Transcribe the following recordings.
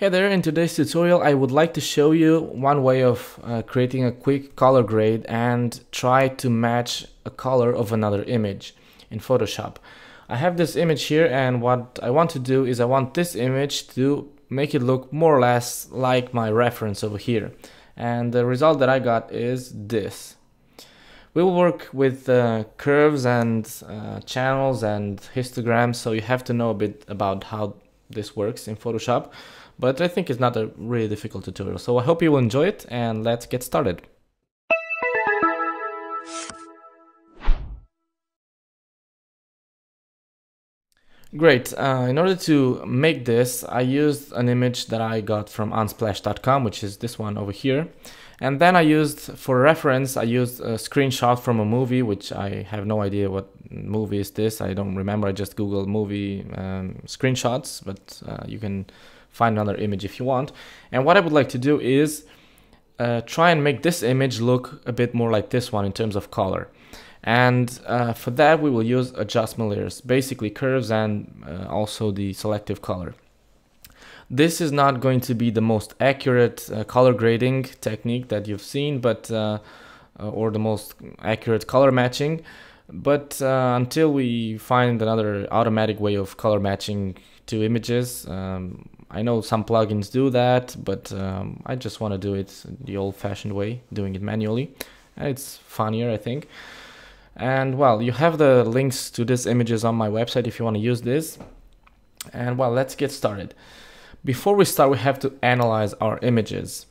Hey there, in today's tutorial I would like to show you one way of uh, creating a quick color grade and try to match a color of another image in Photoshop. I have this image here and what I want to do is I want this image to make it look more or less like my reference over here. And the result that I got is this. We will work with uh, curves and uh, channels and histograms so you have to know a bit about how this works in Photoshop but I think it's not a really difficult tutorial. So I hope you will enjoy it and let's get started. Great, uh, in order to make this, I used an image that I got from unsplash.com, which is this one over here. And then I used, for reference, I used a screenshot from a movie, which I have no idea what movie is this. I don't remember, I just googled movie um, screenshots, but uh, you can find another image if you want. And what I would like to do is uh, try and make this image look a bit more like this one in terms of color. And uh, for that we will use adjustment layers, basically curves and uh, also the selective color. This is not going to be the most accurate uh, color grading technique that you've seen, but uh, uh, or the most accurate color matching. But until we find another automatic way of color matching two images, um, I know some plugins do that, but um, I just want to do it the old-fashioned way, doing it manually. It's funnier, I think. And well, you have the links to these images on my website if you want to use this. And well, let's get started. Before we start, we have to analyze our images.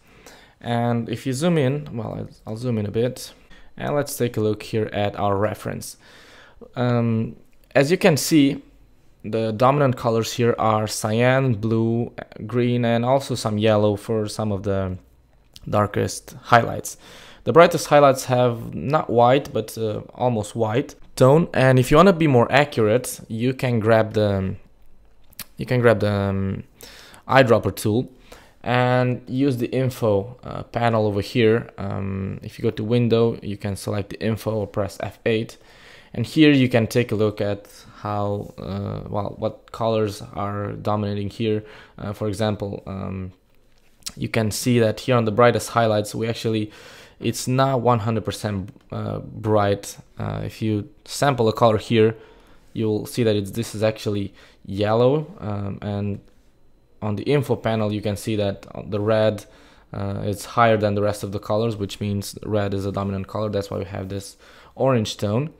And if you zoom in, well, I'll zoom in a bit. And let's take a look here at our reference. Um, as you can see, the dominant colors here are cyan, blue, green, and also some yellow for some of the darkest highlights. The brightest highlights have not white, but uh, almost white tone. And if you want to be more accurate, you can grab the you can grab the um, eyedropper tool and use the info uh, panel over here. Um, if you go to window, you can select the info or press F8 and here you can take a look at how uh, well what colors are dominating here. Uh, for example um, you can see that here on the brightest highlights we actually it's not 100% uh, bright. Uh, if you sample a color here you'll see that it's this is actually yellow. Um, and on the info panel you can see that the red uh, is higher than the rest of the colors which means red is a dominant color. That's why we have this orange tone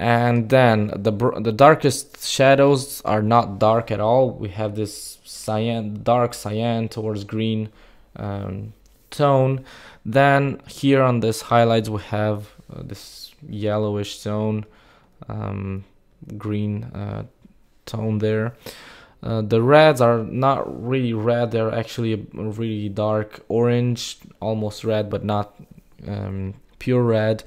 and then the the darkest shadows are not dark at all. We have this cyan dark cyan towards green um, tone. Then here on this highlights we have uh, this yellowish tone um, green uh, tone there. Uh, the reds are not really red. They're actually a really dark orange almost red but not um, pure red.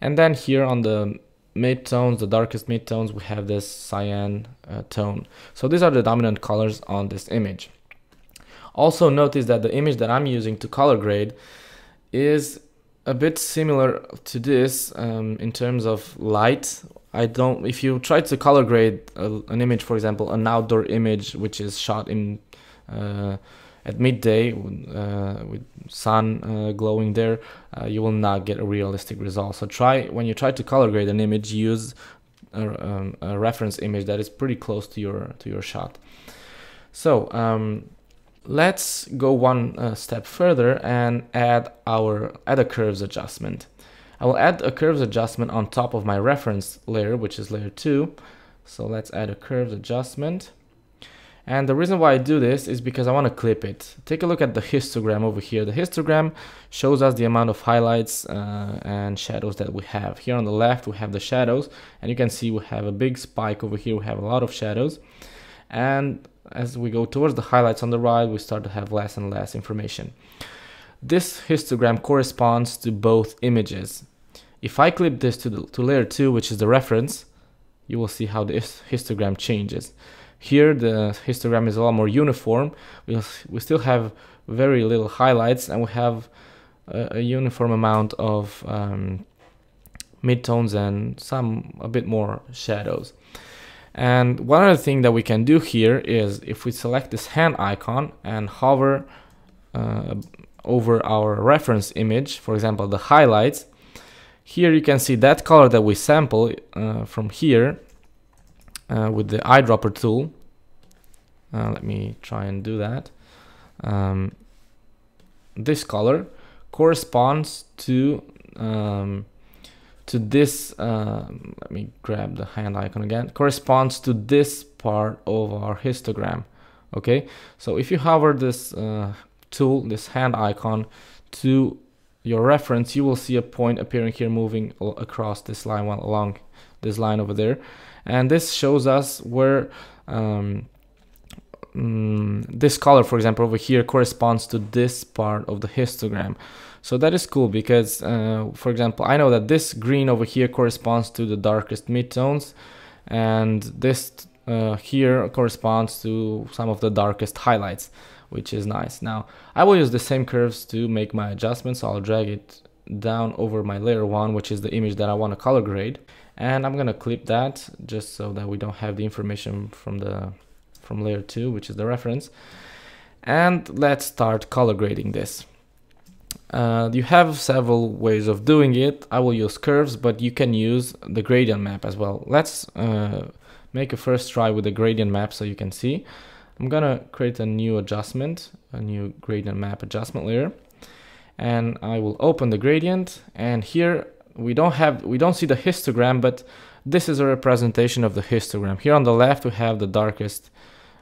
And then here on the midtones, the darkest midtones, we have this cyan uh, tone. So these are the dominant colors on this image. Also notice that the image that I'm using to color grade is a bit similar to this um, in terms of light. I don't, if you try to color grade a, an image, for example, an outdoor image which is shot in uh, at midday uh, with sun uh, glowing there, uh, you will not get a realistic result. So try when you try to color grade an image, use a, um, a reference image that is pretty close to your to your shot. So um, let's go one uh, step further and add our add a curves adjustment. I will add a curves adjustment on top of my reference layer, which is layer 2. So let's add a curves adjustment. And the reason why I do this is because I want to clip it. Take a look at the histogram over here. The histogram shows us the amount of highlights uh, and shadows that we have. Here on the left we have the shadows and you can see we have a big spike over here. We have a lot of shadows. And as we go towards the highlights on the right, we start to have less and less information. This histogram corresponds to both images. If I clip this to, the, to layer 2, which is the reference, you will see how this histogram changes. Here the histogram is a lot more uniform. We, we still have very little highlights and we have a, a uniform amount of um, midtones and some a bit more shadows. And one other thing that we can do here is if we select this hand icon and hover uh, over our reference image, for example, the highlights, here you can see that color that we sample uh, from here uh, with the eyedropper tool. Uh, let me try and do that. Um, this color corresponds to um, to this uh, let me grab the hand icon again corresponds to this part of our histogram okay so if you hover this uh, tool this hand icon to your reference you will see a point appearing here moving across this line well, along this line over there and this shows us where um, mm, this color for example over here corresponds to this part of the histogram so that is cool because, uh, for example, I know that this green over here corresponds to the darkest midtones and this uh, here corresponds to some of the darkest highlights, which is nice. Now, I will use the same curves to make my adjustments. So I'll drag it down over my layer one, which is the image that I want to color grade. And I'm to clip that just so that we don't have the information from the from layer two, which is the reference. And let's start color grading this. Uh, you have several ways of doing it. I will use curves, but you can use the gradient map as well. Let's uh, make a first try with the gradient map so you can see. I'm gonna create a new adjustment, a new gradient map adjustment layer. And I will open the gradient and here we don't have, we don't see the histogram, but this is a representation of the histogram. Here on the left we have the darkest,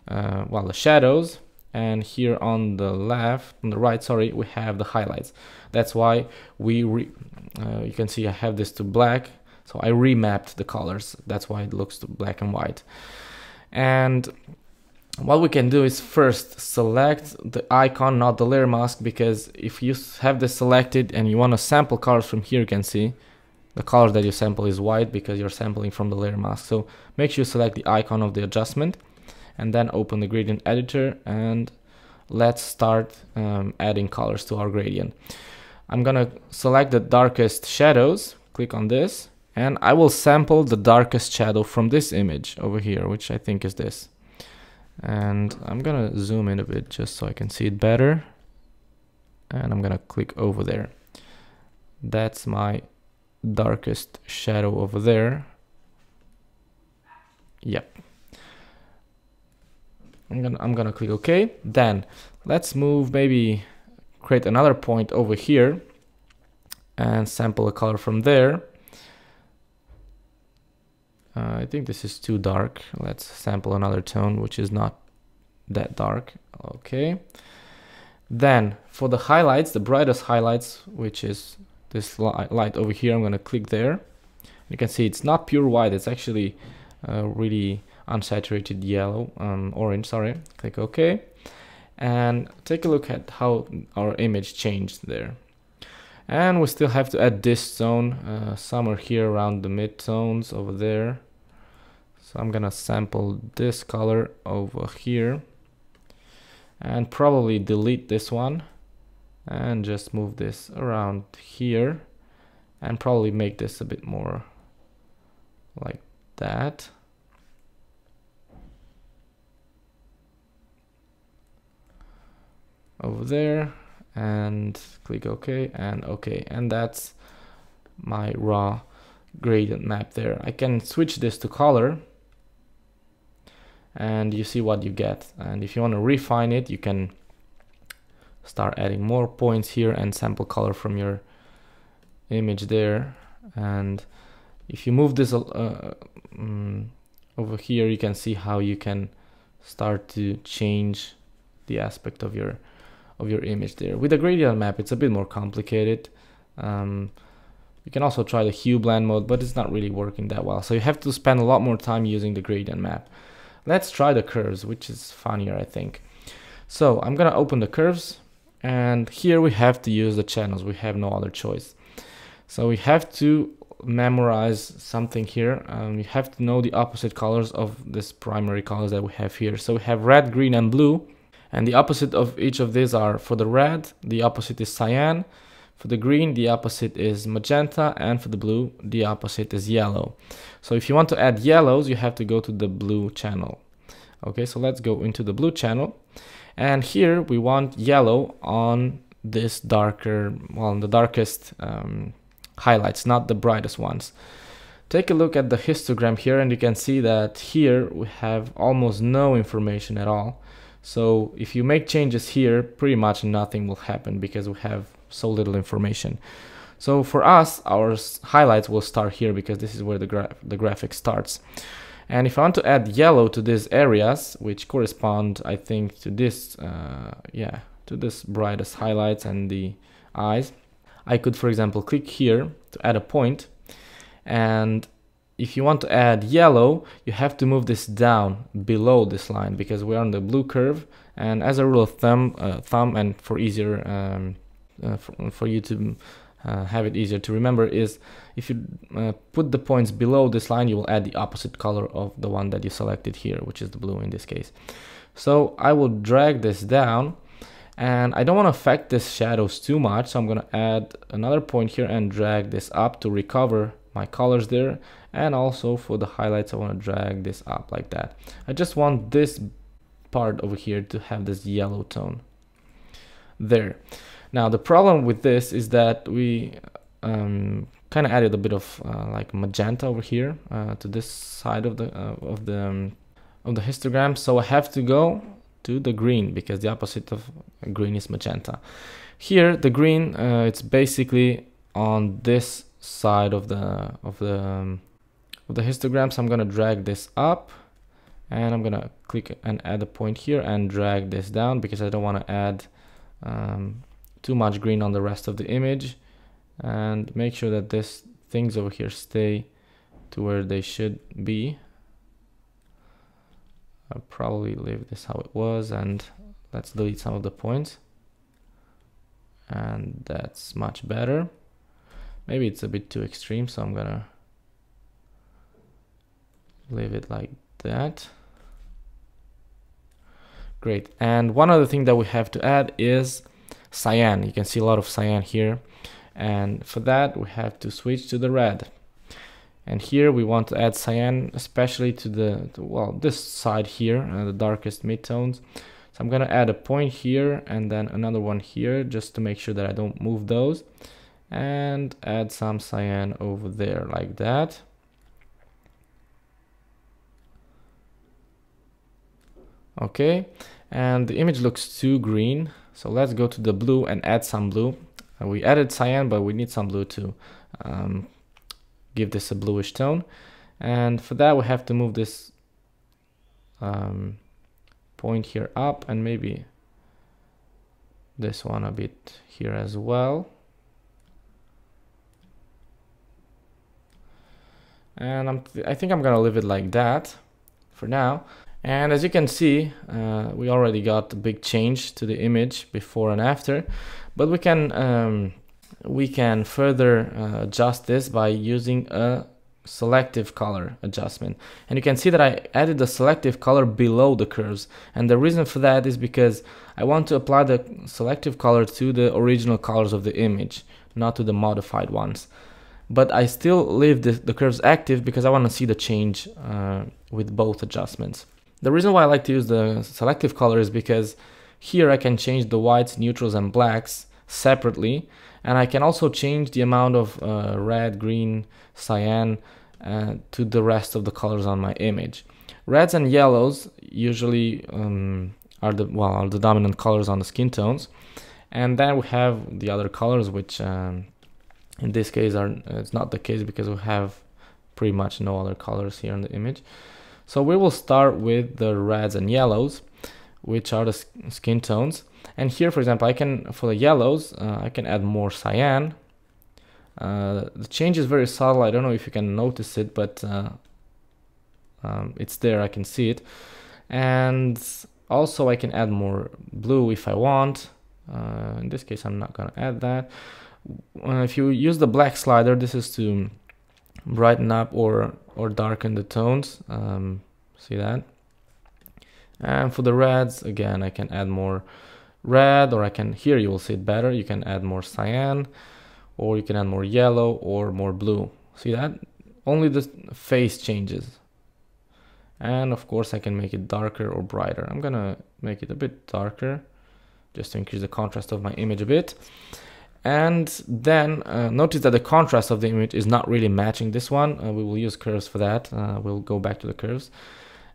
uh, well the shadows and here on the left on the right sorry we have the highlights. That's why we uh, you can see I have this to black so I remapped the colors. That's why it looks to black and white. And what we can do is first select the icon not the layer mask because if you have this selected and you want to sample colors from here you can see the color that you sample is white because you're sampling from the layer mask so make sure you select the icon of the adjustment and then open the gradient editor and let's start um, adding colors to our gradient. I'm gonna select the darkest shadows, click on this, and I will sample the darkest shadow from this image over here, which I think is this. And I'm gonna zoom in a bit just so I can see it better. And I'm gonna click over there. That's my darkest shadow over there. Yep. I'm gonna I'm gonna click OK. Then let's move maybe create another point over here and sample a color from there. Uh, I think this is too dark. Let's sample another tone which is not that dark. Okay. Then for the highlights, the brightest highlights, which is this light over here, I'm gonna click there. You can see it's not pure white. It's actually uh, really unsaturated yellow, um, orange, sorry. Click OK. And take a look at how our image changed there. And we still have to add this zone, uh, somewhere here around the mid tones over there. So I'm gonna sample this color over here. And probably delete this one. And just move this around here. And probably make this a bit more like that. over there. And click OK and OK. And that's my raw gradient map there. I can switch this to color and you see what you get and if you want to refine it you can start adding more points here and sample color from your image there and if you move this uh, um, over here you can see how you can start to change the aspect of your of your image there. With a gradient map, it's a bit more complicated. Um, you can also try the hue blend mode, but it's not really working that well. So you have to spend a lot more time using the gradient map. Let's try the curves, which is funnier, I think. So I'm gonna open the curves, and here we have to use the channels. We have no other choice. So we have to memorize something here. Um, you have to know the opposite colors of this primary colors that we have here. So we have red, green, and blue and the opposite of each of these are for the red the opposite is cyan For the green, the opposite is magenta, and for the blue, the opposite is yellow. So if you want to add yellows, you have to go to the blue channel. Okay, so let's go into the blue channel. And here we want yellow on this darker, well, on the darkest um, highlights, not the brightest ones. Take a look at the histogram here and you can see that here we have almost no information at all. So if you make changes here, pretty much nothing will happen because we have so little information. So for us, our highlights will start here because this is where the, gra the graphic starts. And if I want to add yellow to these areas, which correspond, I think, to this, uh, yeah, to this brightest highlights and the eyes, I could, for example, click here to add a point. And if you want to add yellow, you have to move this down below this line because we're on the blue curve. And as a rule of thumb, uh, thumb and for easier, um, for, for you to uh, have it easier to remember is if you uh, put the points below this line you will add the opposite color of the one that you selected here which is the blue in this case. So I will drag this down and I don't want to affect this shadows too much so I'm gonna add another point here and drag this up to recover my colors there. And also for the highlights I want to drag this up like that. I just want this part over here to have this yellow tone there now the problem with this is that we um, kind of added a bit of uh, like magenta over here uh, to this side of the uh, of the um, of the histogram. So I have to go to the green because the opposite of green is magenta. Here the green uh, it's basically on this side of the of the um, of the histogram. So I'm gonna drag this up and I'm gonna click and add a point here and drag this down because I don't want to add um, too much green on the rest of the image and make sure that these things over here stay to where they should be. I'll probably leave this how it was and let's delete some of the points and that's much better. Maybe it's a bit too extreme so I'm gonna leave it like that. Great and one other thing that we have to add is cyan. You can see a lot of cyan here. And for that, we have to switch to the red. And here we want to add cyan, especially to the, to, well, this side here, uh, the darkest midtones. So I'm gonna add a point here and then another one here just to make sure that I don't move those. And add some cyan over there like that. Okay, and the image looks too green. So let's go to the blue and add some blue. Uh, we added cyan, but we need some blue to um, give this a bluish tone. And for that, we have to move this um, point here up and maybe this one a bit here as well. And I'm I think I'm gonna leave it like that for now. And as you can see, uh, we already got a big change to the image before and after, but we can um, we can further uh, adjust this by using a selective color adjustment. And you can see that I added the selective color below the curves. And the reason for that is because I want to apply the selective color to the original colors of the image, not to the modified ones. But I still leave the, the curves active because I want to see the change uh, with both adjustments. The reason why I like to use the selective color is because here I can change the whites, neutrals and blacks separately and I can also change the amount of uh, red, green, cyan uh, to the rest of the colors on my image. Reds and yellows usually um, are the well are the dominant colors on the skin tones and then we have the other colors which um, in this case are it's not the case because we have pretty much no other colors here in the image. So we will start with the reds and yellows, which are the skin tones. And here, for example, I can, for the yellows, uh, I can add more cyan. Uh, the change is very subtle. I don't know if you can notice it, but uh, um, it's there. I can see it. And also I can add more blue if I want. Uh, in this case, I'm not going to add that. Uh, if you use the black slider, this is to brighten up or or darken the tones. Um, see that? And for the reds again I can add more red or I can here you will see it better. You can add more cyan or you can add more yellow or more blue. See that? Only the face changes. And of course I can make it darker or brighter. I'm gonna make it a bit darker just to increase the contrast of my image a bit and then uh, notice that the contrast of the image is not really matching this one. Uh, we will use curves for that. Uh, we'll go back to the curves.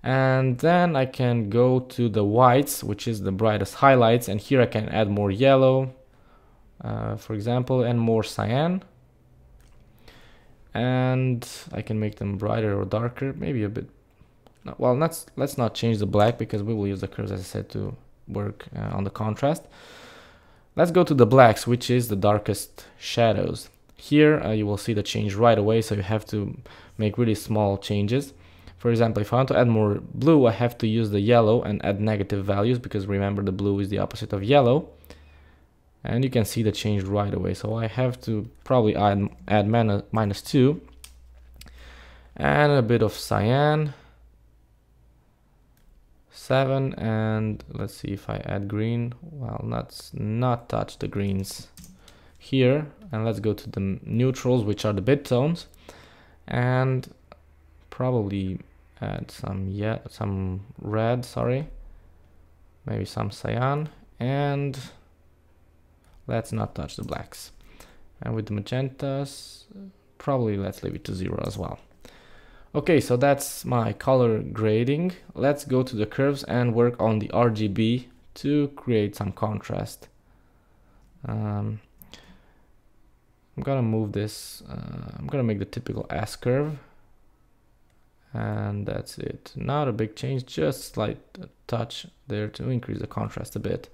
And then I can go to the whites which is the brightest highlights. And here I can add more yellow uh, for example and more cyan. And I can make them brighter or darker maybe a bit well let's let's not change the black because we will use the curves as I said to work uh, on the contrast let's go to the blacks which is the darkest shadows here uh, you will see the change right away so you have to make really small changes for example, if I want to add more blue, I have to use the yellow and add negative values because remember the blue is the opposite of yellow. And you can see the change right away. So I have to probably add, add minus, minus 2 and a bit of cyan. 7 and let's see if I add green. Well, let's not touch the greens here. And let's go to the neutrals, which are the mid tones. And probably add some yeah some red sorry maybe some cyan and let's not touch the blacks and with the magentas probably let's leave it to zero as well okay so that's my color grading. Let's go to the curves and work on the RGB to create some contrast. Um, I'm gonna move this uh, I'm gonna make the typical S curve. And that's it. Not a big change just slight touch there to increase the contrast a bit.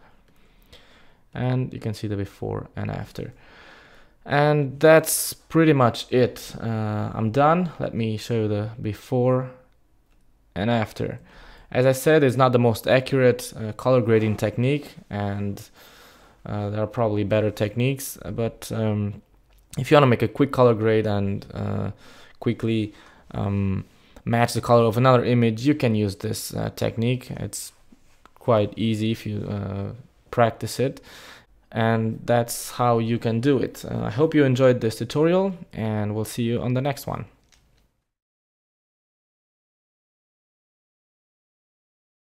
And you can see the before and after and that's pretty much it uh, I'm done let me show you the before and after as I said it's not the most accurate uh, color grading technique and uh, there are probably better techniques but um, if you want to make a quick color grade and uh, quickly um, match the color of another image, you can use this uh, technique. It's quite easy if you uh, practice it. And that's how you can do it. Uh, I hope you enjoyed this tutorial and we'll see you on the next one.